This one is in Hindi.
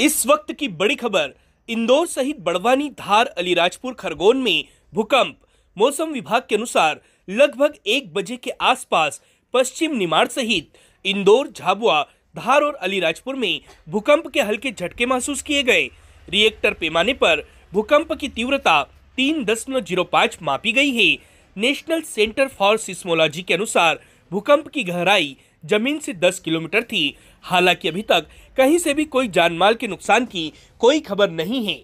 इस वक्त की बड़ी खबर, इंदौर सहित बड़वानी धार अलीराजपुर खरगोन में भूकंप। मौसम विभाग के अनुसार, लगभग एक बजे के आसपास, पश्चिम निमाड़ सहित इंदौर, झाबुआ, धार और अलीराजपुर में भूकंप के हल्के झटके महसूस किए गए। रिएक्टर पैमाने पर भूकंप की तीव्रता तीन दशमलव ज़ीरो पाँच मापी गई है। नेशनल सेंटर फॉर सिस्मोलॉजी के अनुसार, भूकंप की गहराई ज़मीन से 10 किलोमीटर थी। हालाँकि अभी तक कहीं से भी कोई जानमाल के नुकसान की कोई खबर नहीं है।